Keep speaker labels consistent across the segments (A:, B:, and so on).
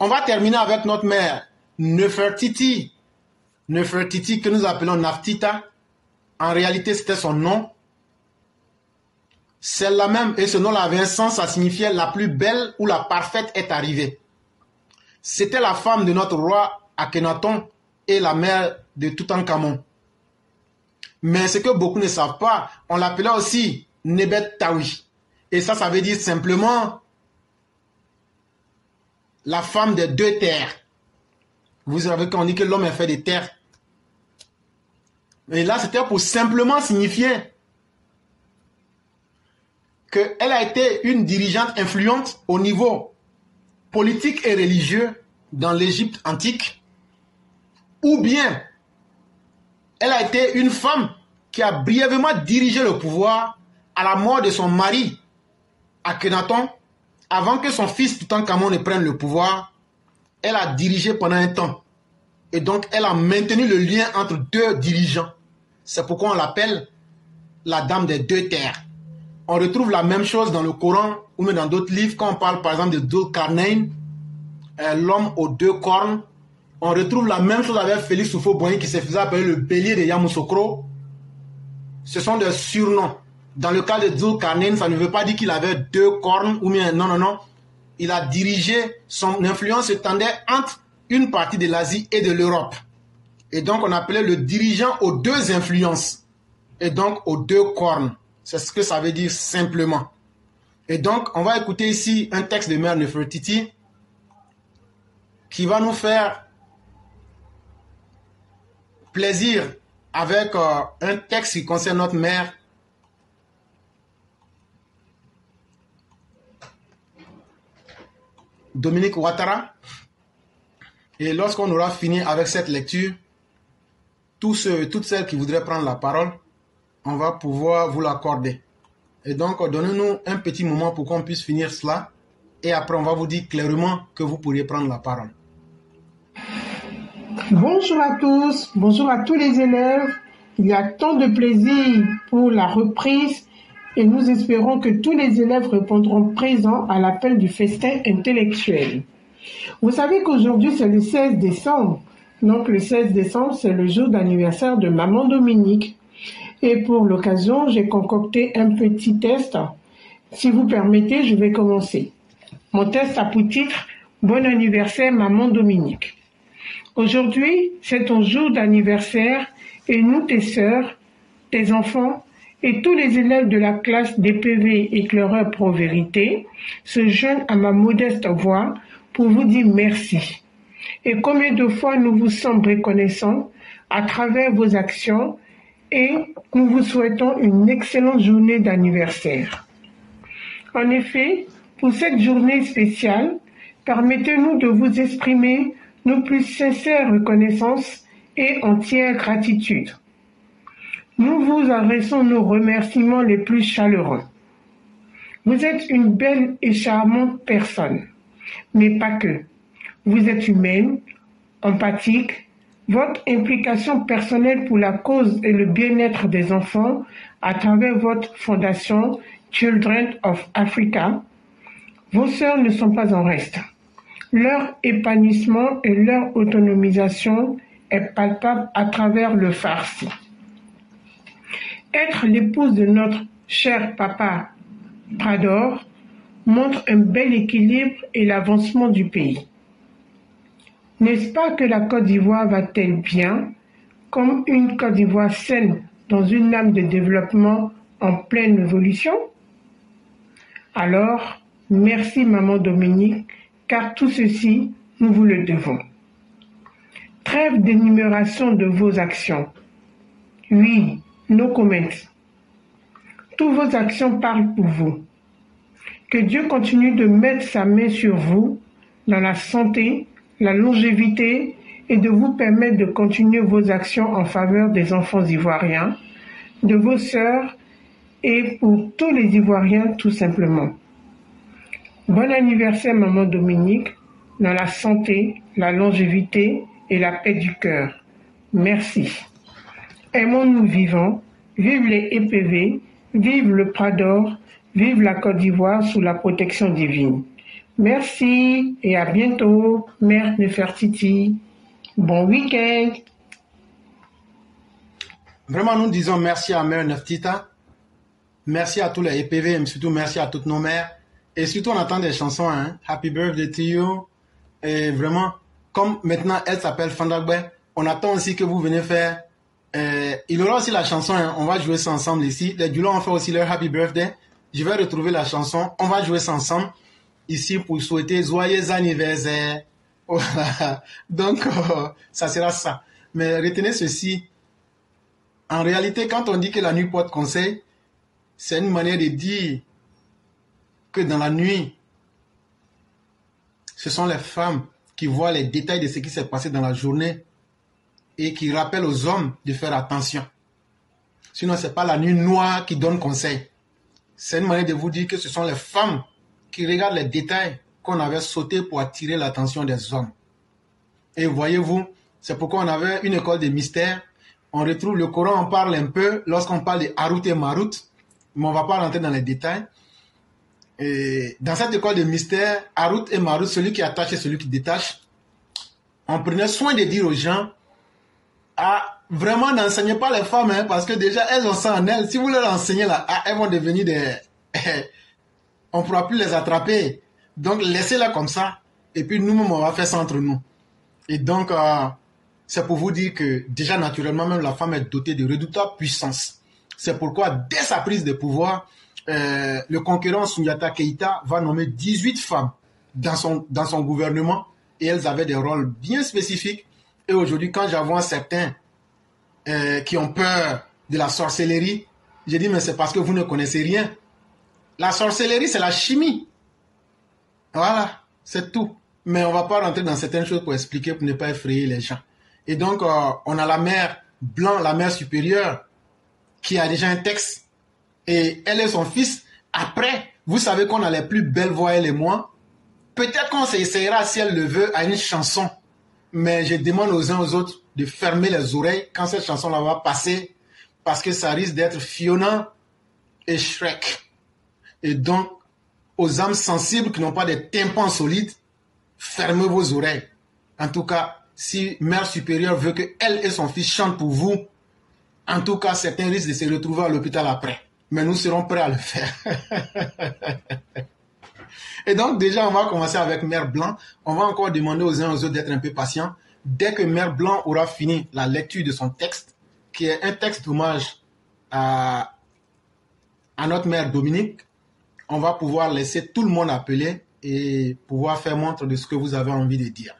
A: On va terminer avec notre mère, Nefertiti. Nefertiti, que nous appelons Naftita. En réalité, c'était son nom. Celle-là même, et ce nom-là avait un sens, ça signifiait la plus belle ou la parfaite est arrivée. C'était la femme de notre roi Akhenaton et la mère de Toutankhamon. Mais ce que beaucoup ne savent pas, on l'appelait aussi Nebet Tawi. Et ça, ça veut dire simplement la femme des deux terres. Vous savez qu'on dit que l'homme est fait des terres. Et là, c'était pour simplement signifier qu'elle a été une dirigeante influente au niveau politique et religieux dans l'Égypte antique, ou bien elle a été une femme qui a brièvement dirigé le pouvoir à la mort de son mari, Akhenaton, avant que son fils Toutankhamon ne prenne le pouvoir. Elle a dirigé pendant un temps. Et donc, elle a maintenu le lien entre deux dirigeants. C'est pourquoi on l'appelle la dame des deux terres. On retrouve la même chose dans le Coran ou même dans d'autres livres. Quand on parle par exemple de Dulkarnain, euh, l'homme aux deux cornes, on retrouve la même chose avec Félix Soufo-Boigny qui se faisait appeler le bélier de Yamoussoukro. Ce sont des surnoms. Dans le cas de Dulkarnain, ça ne veut pas dire qu'il avait deux cornes ou bien non, non, non. Il a dirigé, son influence s'étendait entre une partie de l'Asie et de l'Europe. Et donc on appelait le dirigeant aux deux influences. Et donc aux deux cornes. C'est ce que ça veut dire simplement. Et donc on va écouter ici un texte de Mère Nefertiti qui va nous faire plaisir avec euh, un texte qui concerne notre mère. Dominique Ouattara. Et lorsqu'on aura fini avec cette lecture, tous ceux, toutes celles qui voudraient prendre la parole, on va pouvoir vous l'accorder. Et donc, donnez-nous un petit moment pour qu'on puisse finir cela. Et après, on va vous dire clairement que vous pourriez prendre la parole.
B: Bonjour à tous, bonjour à tous les élèves. Il y a tant de plaisir pour la reprise et nous espérons que tous les élèves répondront présents à l'appel du festin intellectuel. Vous savez qu'aujourd'hui c'est le 16 décembre. Donc le 16 décembre c'est le jour d'anniversaire de maman Dominique. Et pour l'occasion j'ai concocté un petit test. Si vous permettez je vais commencer. Mon test a pour titre Bon anniversaire maman Dominique. Aujourd'hui, c'est ton jour d'anniversaire et nous, tes sœurs, tes enfants et tous les élèves de la classe DPV Éclaireur Pro Vérité se joignent à ma modeste voix pour vous dire merci. Et combien de fois nous vous sommes reconnaissants à travers vos actions et nous vous souhaitons une excellente journée d'anniversaire. En effet, pour cette journée spéciale, permettez-nous de vous exprimer nos plus sincères reconnaissances et entière gratitude. Nous vous adressons nos remerciements les plus chaleureux. Vous êtes une belle et charmante personne, mais pas que. Vous êtes humaine, empathique. Votre implication personnelle pour la cause et le bien-être des enfants à travers votre fondation Children of Africa, vos sœurs ne sont pas en reste. Leur épanouissement et leur autonomisation est palpable à travers le farci. Être l'épouse de notre cher papa Prador montre un bel équilibre et l'avancement du pays. N'est-ce pas que la Côte d'Ivoire va-t-elle bien comme une Côte d'Ivoire saine dans une âme de développement en pleine évolution? Alors, merci maman Dominique car tout ceci, nous vous le devons. Trêve d'énumération de vos actions. Oui, nos comments. Toutes vos actions parlent pour vous. Que Dieu continue de mettre sa main sur vous dans la santé, la longévité et de vous permettre de continuer vos actions en faveur des enfants ivoiriens, de vos sœurs et pour tous les Ivoiriens tout simplement. Bon anniversaire, maman Dominique, dans la santé, la longévité et la paix du cœur. Merci. Aimons-nous vivants, vive les EPV, vive le Prador, vive la Côte d'Ivoire sous la protection divine. Merci et à bientôt, Mère Nefertiti. Bon week-end.
A: Vraiment, nous disons merci à Mère Neftita. Merci à tous les EPV, mais surtout merci à toutes nos mères. Et surtout, on attend des chansons, hein. Happy Birthday to you. Et vraiment, comme maintenant elle s'appelle Fandagbe, on attend aussi que vous venez faire. Euh, il y aura aussi la chanson, hein. on va jouer ça ensemble ici. Les Dulons ont fait aussi leur Happy Birthday. Je vais retrouver la chanson, on va jouer ça ensemble ici pour souhaiter joyeux anniversaire. Donc, euh, ça sera ça. Mais retenez ceci. En réalité, quand on dit que la nuit porte conseil, c'est une manière de dire que dans la nuit, ce sont les femmes qui voient les détails de ce qui s'est passé dans la journée et qui rappellent aux hommes de faire attention. Sinon, ce n'est pas la nuit noire qui donne conseil. C'est une manière de vous dire que ce sont les femmes qui regardent les détails qu'on avait sautés pour attirer l'attention des hommes. Et voyez-vous, c'est pourquoi on avait une école de mystères. On retrouve le Coran, on parle un peu lorsqu'on parle de Harut et Marut, mais on ne va pas rentrer dans les détails. Et dans cette école de mystères, Harut et Marut, celui qui attache et celui qui détache, on prenait soin de dire aux gens, ah, vraiment n'enseignez pas les femmes, hein, parce que déjà elles ont ça en elles. Si vous leur enseignez là, ah, elles vont devenir des, on ne pourra plus les attraper. Donc laissez-la comme ça. Et puis nous-mêmes, on va faire ça entre nous. Et donc, euh, c'est pour vous dire que déjà naturellement, même la femme est dotée de redoutables puissance. C'est pourquoi, dès sa prise de pouvoir, euh, le concurrent Sunyata Keita va nommer 18 femmes dans son, dans son gouvernement et elles avaient des rôles bien spécifiques. Et aujourd'hui, quand j'avoue certains euh, qui ont peur de la sorcellerie, j'ai dit, mais c'est parce que vous ne connaissez rien. La sorcellerie, c'est la chimie. Voilà, c'est tout. Mais on va pas rentrer dans certaines choses pour expliquer, pour ne pas effrayer les gens. Et donc, euh, on a la mère blanc, la mère supérieure, qui a déjà un texte. Et elle et son fils. Après, vous savez qu'on a les plus belles voix, elle et moi. Peut-être qu'on s'essayera, si elle le veut, à une chanson. Mais je demande aux uns aux autres de fermer les oreilles quand cette chanson-là va passer. Parce que ça risque d'être Fiona et Shrek. Et donc, aux âmes sensibles qui n'ont pas de tympans solides, fermez vos oreilles. En tout cas, si Mère supérieure veut que elle et son fils chantent pour vous, en tout cas, certains risquent de se retrouver à l'hôpital après. Mais nous serons prêts à le faire. et donc, déjà, on va commencer avec Mère Blanc. On va encore demander aux uns aux autres d'être un peu patients. Dès que Mère Blanc aura fini la lecture de son texte, qui est un texte d'hommage à, à notre mère Dominique, on va pouvoir laisser tout le monde appeler et pouvoir faire montre de ce que vous avez envie de dire.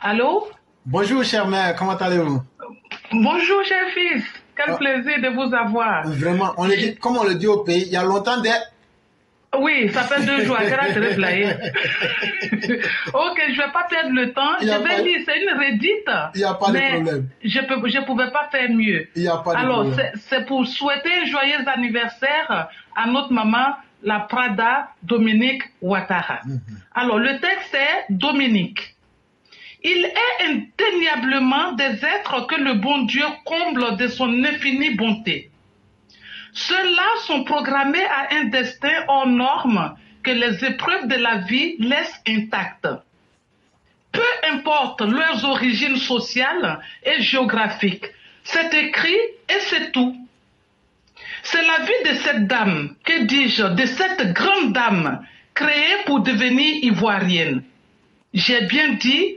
C: Allô?
A: Bonjour, chère mère, comment allez-vous?
C: Bonjour, cher fils. Quel
A: Ah.
C: plaisir de vous avoir.
A: Vraiment, on le dit, comme on le dit au pays, il y a longtemps des...
C: Oui, ça fait deux jours. Ok, je vais pas perdre le temps. Je vais
A: pas-
C: lire, c'est une redite.
A: Il y a pas de problème.
C: Je peux, je pouvais pas faire mieux.
A: Il n'y a pas de
C: Alors,
A: problème.
C: c'est c'est pour souhaiter un joyeux anniversaire à notre maman, la Prada Dominique Ouattara.
A: Mhm.
C: Alors, le texte est Dominique. Il est indéniablement des êtres que le bon Dieu comble de son infinie bonté. Ceux-là sont programmés à un destin hors norme que les épreuves de la vie laissent intactes. Peu importe leurs origines sociales et géographiques, c'est écrit et c'est tout. C'est la vie de cette dame, que dis-je, de cette grande dame, créée pour devenir ivoirienne. J'ai bien dit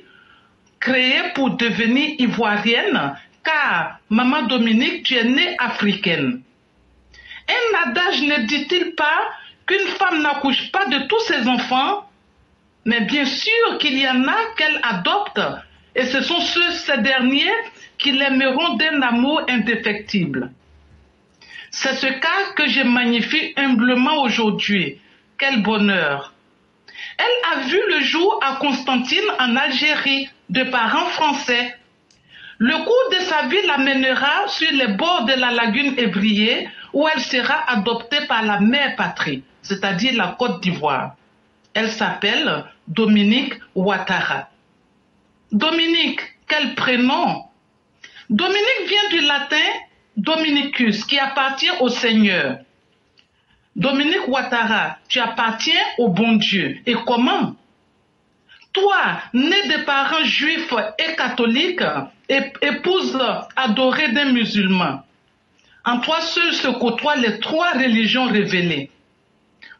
C: créée pour devenir ivoirienne, car, maman Dominique, tu es née africaine. Un adage ne dit-il pas qu'une femme n'accouche pas de tous ses enfants? Mais bien sûr qu'il y en a qu'elle adopte, et ce sont ceux, ces derniers qui l'aimeront d'un amour indéfectible. C'est ce cas que je magnifie humblement aujourd'hui. Quel bonheur. Elle a vu le jour à Constantine en Algérie, de parents français. Le cours de sa vie l'amènera sur les bords de la lagune Évrier où elle sera adoptée par la mère patrie, c'est-à-dire la Côte d'Ivoire. Elle s'appelle Dominique Ouattara. Dominique, quel prénom? Dominique vient du latin Dominicus, qui appartient au Seigneur. Dominique Ouattara, tu appartiens au bon Dieu. Et comment? Toi, né de parents juifs et catholiques, épouse adorée d'un musulman. En toi seul se côtoient les trois religions révélées.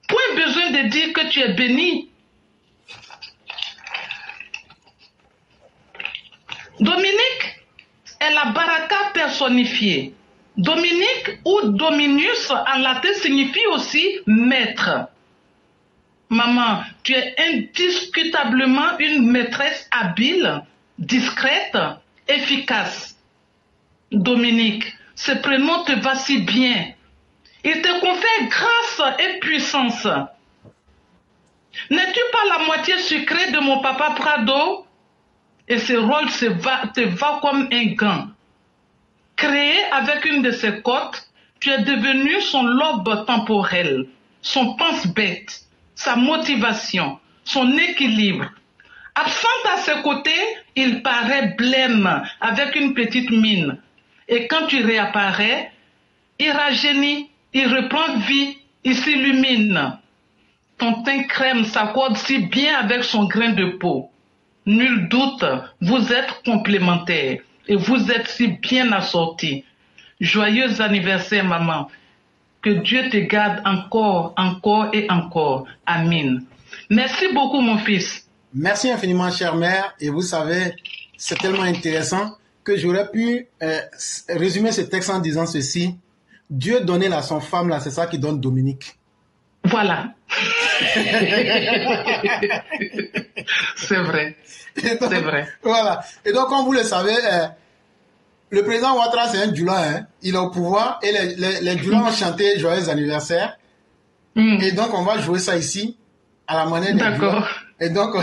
C: Point besoin de dire que tu es béni. Dominique est la baraka personnifiée. Dominique ou Dominus en latin signifie aussi maître. Maman, tu es indiscutablement une maîtresse habile, discrète, efficace. Dominique, ce prénom te va si bien. Il te confère grâce et puissance. N'es-tu pas la moitié sucrée de mon papa Prado? Et ce rôle te va comme un gant. Créé avec une de ses côtes, tu es devenu son lobe temporel, son pense-bête, sa motivation, son équilibre. Absent à ses côtés, il paraît blême avec une petite mine. Et quand tu réapparais, il rajeunit, il reprend vie, il s'illumine. Ton teint crème s'accorde si bien avec son grain de peau. Nul doute, vous êtes complémentaires et vous êtes si bien assortis. Joyeux anniversaire, maman. Que Dieu te garde encore, encore et encore. Amen. Merci beaucoup, mon fils.
A: Merci infiniment, chère mère. Et vous savez, c'est tellement intéressant que j'aurais pu euh, résumer ce texte en disant ceci. Dieu donnait à son femme, là, c'est ça qui donne Dominique.
C: Voilà. c'est vrai. C'est vrai.
A: Voilà. Et donc, comme vous le savez, euh, le président Ouattara, c'est un Djoula. Hein. Il est au pouvoir et les, les, les Djoula ont chanté Joyeux anniversaire. Mm. Et donc, on va jouer ça ici, à la monnaie des
C: D'accord.
A: Et donc,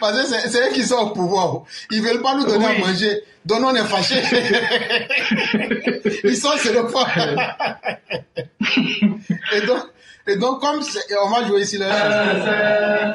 A: Parce que c'est eux qui sont au pouvoir. Ils veulent pas nous donner
C: Oui.
A: à manger. Donc on est fâchés. Ils sont sur le point. et donc, et donc comme on va jouer ici là.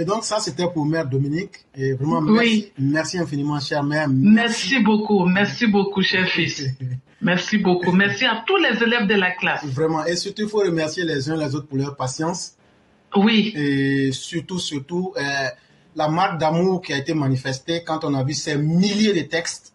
A: Et donc ça, c'était pour Mère Dominique. Et vraiment, merci,
C: Oui.
A: merci infiniment, chère mère.
C: Merci beaucoup, merci beaucoup, cher fils. Merci beaucoup. Merci à tous les élèves de la classe.
A: Vraiment. Et surtout, il faut remercier les uns les autres pour leur patience.
C: Oui,
A: Et surtout, surtout, euh, la marque d'amour qui a été manifestée quand on a vu ces milliers de textes.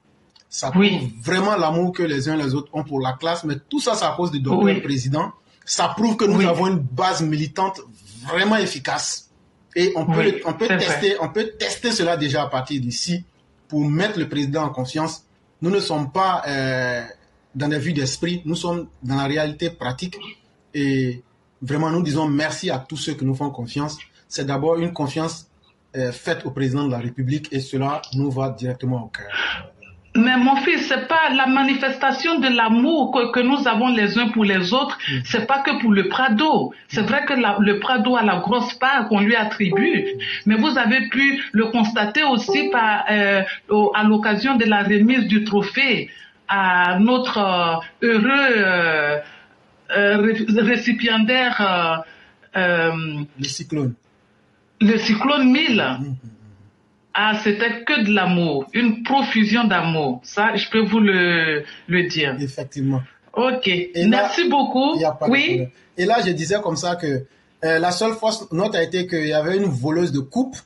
A: Ça prouve
C: Oui.
A: vraiment l'amour que les uns les autres ont pour la classe. Mais tout ça, c'est à cause du docteur
C: Oui.
A: président. Ça prouve que nous
C: Oui.
A: avons une base militante vraiment efficace. Et on peut,
C: Oui,
A: le- on peut tester, on peut tester cela déjà à partir d'ici pour mettre le président en confiance. Nous ne sommes pas euh, dans des vues d'esprit, nous sommes dans la réalité pratique. Et vraiment, nous disons merci à tous ceux qui nous font confiance. C'est d'abord une confiance euh, faite au président de la République et cela nous va directement au cœur.
C: Mais mon fils, c'est pas la manifestation de l'amour que, que nous avons les uns pour les autres. C'est pas que pour le Prado. C'est vrai que la- le Prado a la grosse part qu'on lui attribue, mais vous avez pu le constater aussi par, euh, au- à l'occasion de la remise du trophée à notre euh, heureux euh, ré- récipiendaire,
A: Le cyclone.
C: le cyclone 1000. Ah, c'était que de l'amour, une profusion d'amour. Ça, je peux vous le, le dire.
A: Effectivement.
C: Ok. Merci beaucoup.
A: Il y a pas de
C: Oui.
A: Et là, je disais comme ça que euh, la seule fausse note a été qu'il y avait une voleuse de coupe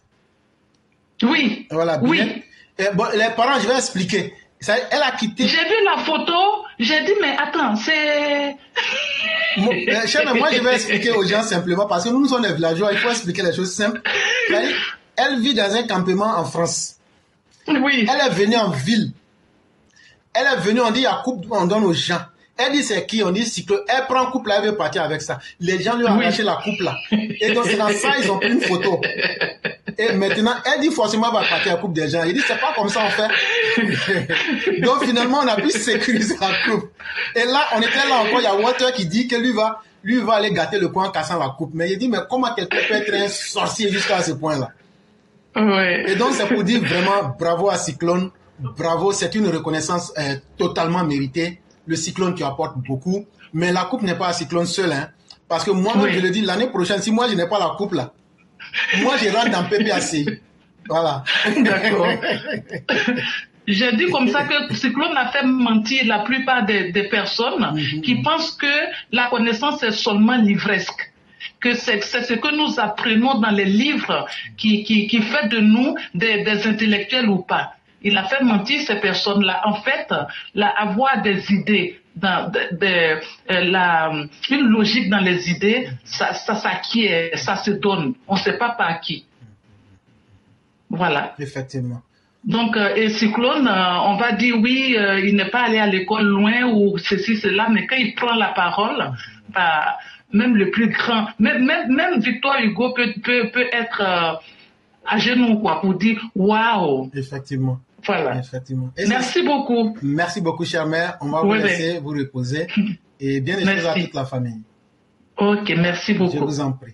C: Oui.
A: Voilà, bien.
C: Oui.
A: Et bon, les parents, je vais expliquer. Ça, elle a quitté.
C: J'ai vu la photo, j'ai dit, mais attends, c'est...
A: Moi, euh, moi, je vais expliquer aux gens simplement parce que nous, nous sommes des villageois, il faut expliquer les choses simples. Elle vit dans un campement en France.
C: Oui.
A: Elle est venue en ville. Elle est venue, on dit, a coupe, on donne aux gens. Elle dit c'est qui? On dit cyclo. Elle prend coupe là, elle veut partir avec ça. Les gens lui ont
C: Oui.
A: arraché la coupe là. Et donc c'est dans ça, ils ont pris une photo. Et maintenant, elle dit forcément elle va partir la coupe des gens. Il dit c'est pas comme ça on fait. donc finalement, on a pu sécuriser la coupe. Et là, on était là encore, il y a Walter qui dit que lui va, lui va aller gâter le coin en cassant la coupe. Mais il dit mais comment quelqu'un peut être un sorcier jusqu'à ce point-là?
C: Ouais.
A: et donc, c'est pour dire vraiment bravo à Cyclone. Bravo, c'est une reconnaissance euh, totalement méritée. Le Cyclone qui apporte beaucoup. Mais la coupe n'est pas à Cyclone seul. Hein, parce que moi,
C: Oui.
A: je le dis, l'année prochaine, si moi, je n'ai pas la coupe là, moi, je rentre dans PPAC. Voilà.
C: D'accord. J'ai dit comme ça que Cyclone a fait mentir la plupart des, des personnes
A: Mhm.
C: qui pensent que la connaissance est seulement livresque. Que c'est ce que nous apprenons dans les livres qui, qui, qui fait de nous des, des intellectuels ou pas. Il a fait mentir ces personnes-là. En fait, là, avoir des idées, dans, de, de- euh, la, une logique dans les idées, ça, ça s'acquiert, ça se donne. On ne sait pas par qui. Voilà.
A: Effectivement.
C: Donc, euh, et Cyclone, euh, on va dire oui, il n'est pas allé à l'école loin ou ceci, cela, mais quand il prend la parole, bah, même le plus grand, même, même, même Victor Hugo peut, peut, peut être euh, à genoux, quoi, pour dire waouh.
A: Effectivement.
C: Voilà.
A: Effectivement. Et
C: Merci beaucoup.
A: Merci beaucoup, chère mère. On va vous
C: oui.
A: laisser vous reposer. Et bien des choses à toute la famille.
C: Ok, merci
A: Je
C: beaucoup.
A: vous en prie.